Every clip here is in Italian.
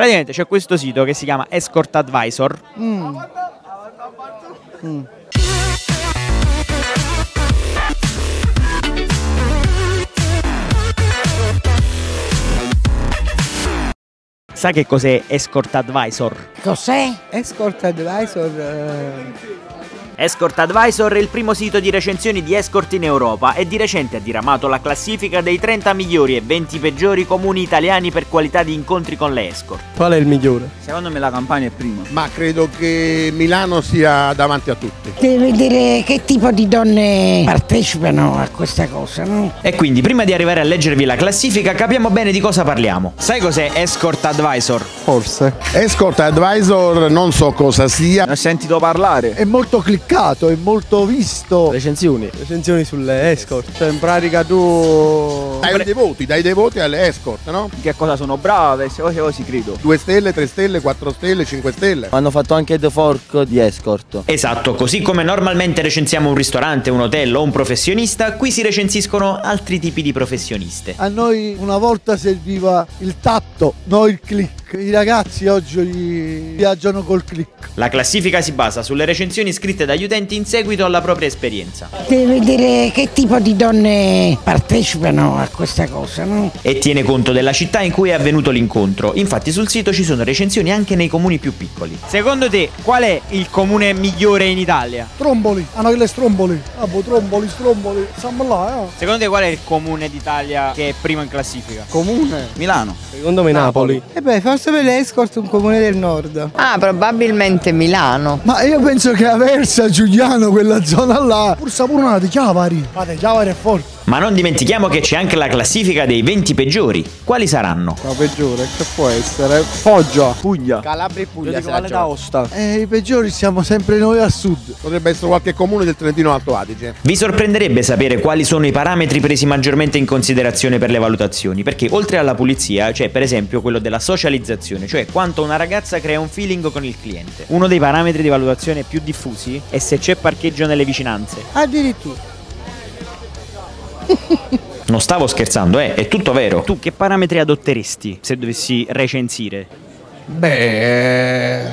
Praticamente c'è questo sito che si chiama Escort Advisor. Mm. Mm. Sa che cos'è Escort Advisor? Cos'è? Escort Advisor. eh, Escort Advisor è il primo sito di recensioni di escort in Europa e di recente ha diramato la classifica dei 30 migliori e 20 peggiori comuni italiani per qualità di incontri con le escort. Qual è il migliore? Secondo me la campagna è prima. Ma credo che Milano sia davanti a tutti. Deve vedere che tipo di donne partecipano a questa cosa, no? E quindi prima di arrivare a leggervi la classifica capiamo bene di cosa parliamo. Sai cos'è Escort Advisor? Forse. Escort Advisor non so cosa sia. Ne ho sentito parlare. È molto cliccato, è molto visto. Recensioni. Recensioni sulle escort. Cioè in pratica tu... Dai dei voti, dai dei voti alle escort, no? Che cosa sono brave, queste cose così credo. 2 stelle, 3 stelle, 4 stelle, 5 stelle. Hanno fatto anche The Fork di escort. Esatto, così come normalmente recensiamo un ristorante, un hotel o un professionista, qui si recensiscono altri tipi di professioniste. A noi una volta serviva il tatto, non il click. I ragazzi oggi viaggiano col click. La classifica si basa sulle recensioni scritte dagli utenti in seguito alla propria esperienza Deve vedere che tipo di donne partecipano a questa cosa, no? e tiene conto della città in cui è avvenuto l'incontro. Infatti sul sito ci sono recensioni anche nei comuni più piccoli. Secondo te qual è il comune migliore in Italia? Tromboli, hanno le stromboli. Ah, boh, tromboli, stromboli. Siamo là, eh. Secondo te qual è il comune d'Italia che è primo in classifica? Comune. Milano. Secondo me Napoli. E beh, forse per l'escort un comune del nord. Ah, probabilmente Milano. Ma io penso che Aversa, Giuliano, quella zona là. Pur Sapurna di Chiavari. Guarda, Chiavari è forte. Ma non dimentichiamo che c'è anche la classifica dei 20 peggiori. Quali saranno? La peggiore, che può essere? Foggia. Puglia. Calabria e Puglia. Valle d'Aosta. Eh, i peggiori siamo sempre noi al sud. Potrebbe essere qualche comune del Trentino Alto Adige. Vi sorprenderebbe sapere quali sono i parametri presi maggiormente in considerazione per le valutazioni, perché oltre alla pulizia c'è per esempio quello della socializzazione, cioè quanto una ragazza crea un feeling con il cliente. Uno dei parametri di valutazione più diffusi è se c'è parcheggio nelle vicinanze. Addirittura. Non stavo scherzando, eh, è tutto vero. Tu che parametri adotteresti se dovessi recensire? Beh,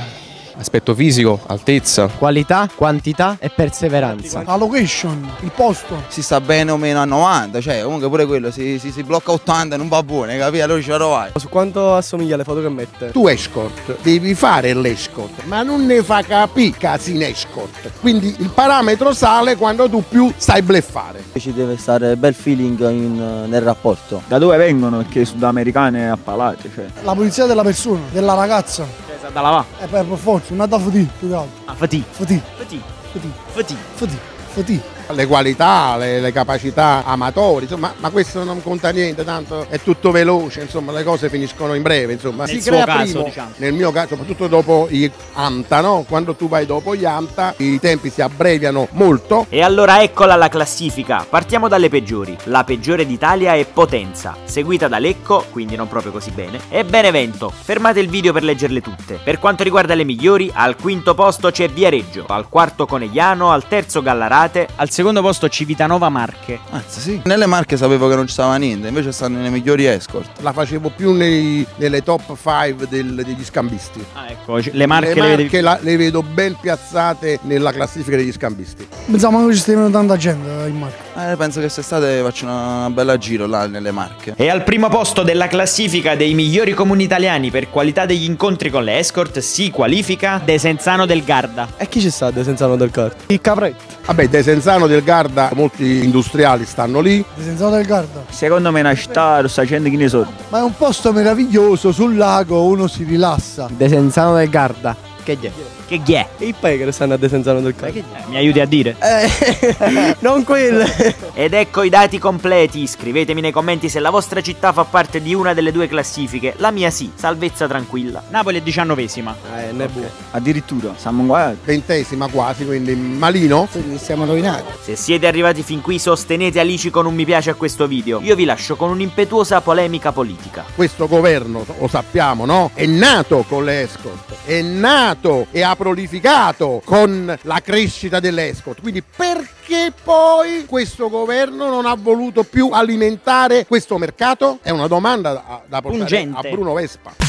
aspetto fisico, altezza. Qualità, quantità e perseveranza. La location, il posto. si sta bene o meno a 90, cioè comunque pure quello si, si, si blocca a 80 non va buono, capito? Allora ci vai. Su quanto assomiglia alle foto che mette? Tu escort, devi fare l'escort, ma non ne fa capire casin escort. Quindi il parametro sale quando tu più sai bleffare. Ci deve stare bel feeling in- nel rapporto. Da dove vengono? Perché sudamericane a palate, cioè. La pulizia della persona, della ragazza. Cioè, da lavà. E per per forza, una da fotì, più che altro. Ah, fatì. Fotì, Fatì. fotì, Fatì. fotì, fotì. Le qualità, le, le capacità amatori, insomma, ma questo non conta niente, tanto è tutto veloce, insomma, le cose finiscono in breve, insomma. Nel si suo crea caso, primo, diciamo. nel mio caso, soprattutto dopo gli AMTA, no? Quando tu vai dopo gli AMTA, i tempi si abbreviano molto. E allora eccola la classifica. Partiamo dalle peggiori. La peggiore d'Italia è Potenza, seguita da Lecco, quindi non proprio così bene, e Benevento. Fermate il video per leggerle tutte. Per quanto riguarda le migliori, al quinto posto c'è Viareggio, al quarto Conegliano, al terzo Gallarate, al secondo posto Civitanova Marche. Anzi sì. Nelle marche sapevo che non ci stava niente, invece stanno nei migliori escort. La facevo più nei- nelle top 5 degli scambisti. Ah, ecco, le marche le le, marche vedi- la- le vedo ben piazzate nella classifica degli scambisti. Pensavamo che ci stia venendo tanta gente in marca. Eh, penso che quest'estate faccio una, bella giro là nelle marche. E al primo posto della classifica dei migliori comuni italiani per qualità degli incontri con le escort si qualifica Desenzano del Garda. E chi ci sta De Senzano del Cart? Il capretto. Vabbè, Del Garda, molti industriali stanno lì. Senza del Garda. Secondo me è una città, lo sta dicendo chi ne so. Ma è un posto meraviglioso, sul lago uno si rilassa. De Senzano del Garda. Che gli è? Che è? E i pay che stanno a De Senzano del? Eh, mi aiuti a dire? Eh, non quelle. Ed ecco i dati completi. Scrivetemi nei commenti se la vostra città fa parte di una delle due classifiche. La mia sì, salvezza tranquilla. Napoli è diciannovesima. Eh, Nebu. Addirittura, siamo qua. Ventesima quasi, quindi malino. Quindi siamo rovinati. Se siete arrivati fin qui sostenete Alici con un mi piace a questo video. Io vi lascio con un'impetuosa polemica politica. Questo governo, lo sappiamo, no? È nato con le escort, è nato e ha prolificato con la crescita delle escort. Quindi perché poi questo governo non ha voluto più alimentare questo mercato? È una domanda da, da portare Pungente. a Bruno Vespa.